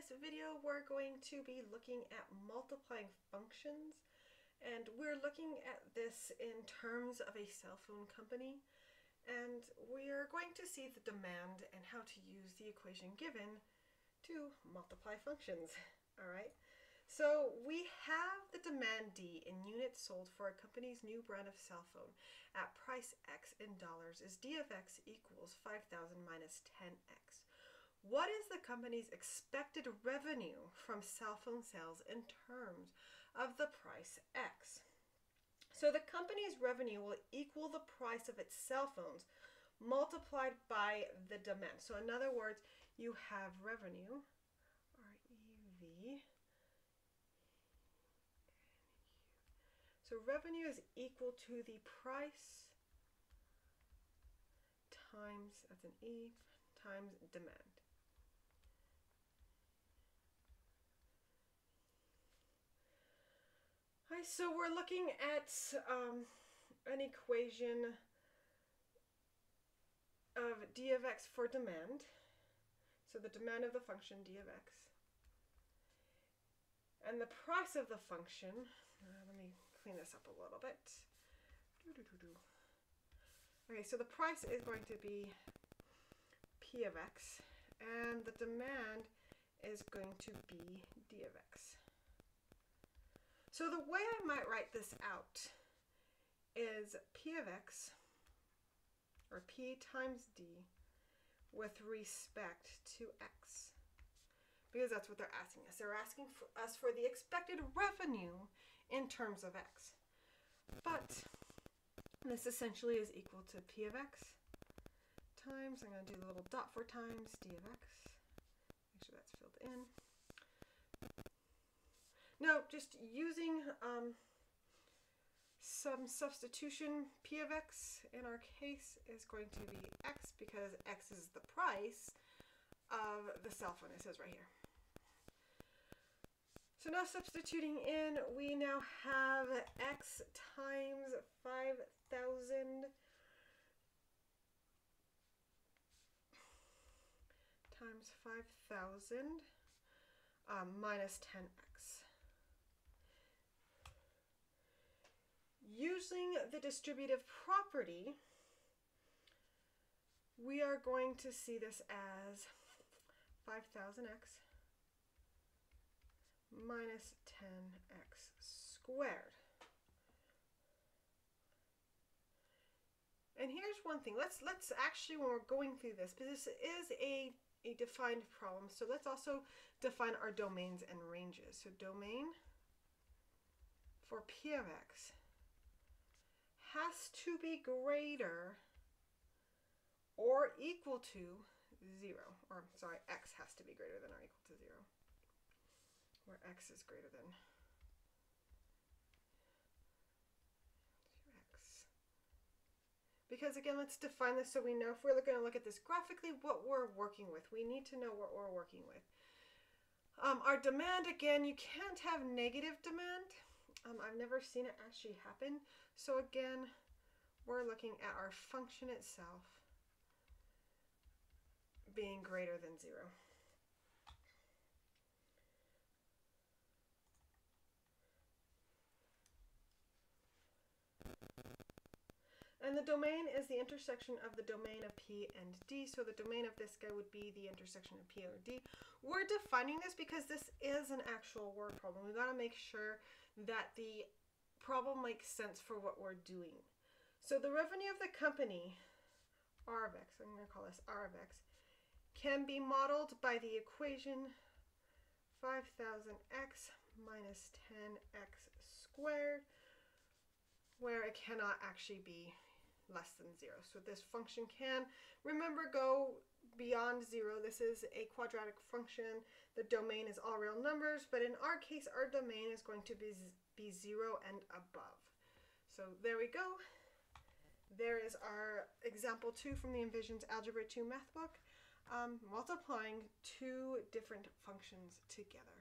this video, we're going to be looking at multiplying functions, and we're looking at this in terms of a cell phone company, and we're going to see the demand and how to use the equation given to multiply functions. All right. So we have the demand D in units sold for a company's new brand of cell phone at price X in dollars is D of X equals 5,000 minus 10X. What is the company's expected revenue from cell phone sales in terms of the price X? So the company's revenue will equal the price of its cell phones multiplied by the demand. So in other words, you have revenue, R-E-V, so revenue is equal to the price times, that's an E, times demand. Hi, so we're looking at um, an equation of d of x for demand. So the demand of the function d of x. And the price of the function, uh, let me clean this up a little bit. Doo -doo -doo okay, so the price is going to be p of x, and the demand is going to be d of x. So the way I might write this out is p of x, or p times d, with respect to x. Because that's what they're asking us. They're asking for us for the expected revenue in terms of x. But this essentially is equal to p of x times, I'm going to do the little dot for times d of x. Make sure that's filled in. Now, just using um, some substitution, p of x in our case is going to be x because x is the price of the cell phone, it says right here. So now substituting in, we now have x times 5,000 times 5,000 um, minus 10x. Using the distributive property, we are going to see this as 5000x minus 10x squared. And here's one thing. Let's let's actually when we're going through this, because this is a a defined problem. So let's also define our domains and ranges. So domain for p of x has to be greater or equal to 0. Or, sorry, x has to be greater than or equal to 0. Where x is greater than x. Because again, let's define this so we know if we're going to look at this graphically, what we're working with. We need to know what we're working with. Um, our demand, again, you can't have negative demand. Um, I've never seen it actually happen. So again, we're looking at our function itself being greater than zero. And the domain is the intersection of the domain of P and D. So the domain of this guy would be the intersection of P or D. We're defining this because this is an actual word problem. We got to make sure that the problem makes sense for what we're doing. So the revenue of the company, R of X, I'm going to call this R of X, can be modeled by the equation 5000x minus 10x squared, where it cannot actually be less than zero. So this function can, remember, go beyond zero. This is a quadratic function. The domain is all real numbers, but in our case, our domain is going to be, be zero and above. So there we go. There is our example two from the Envisions Algebra 2 math book, um, multiplying two different functions together.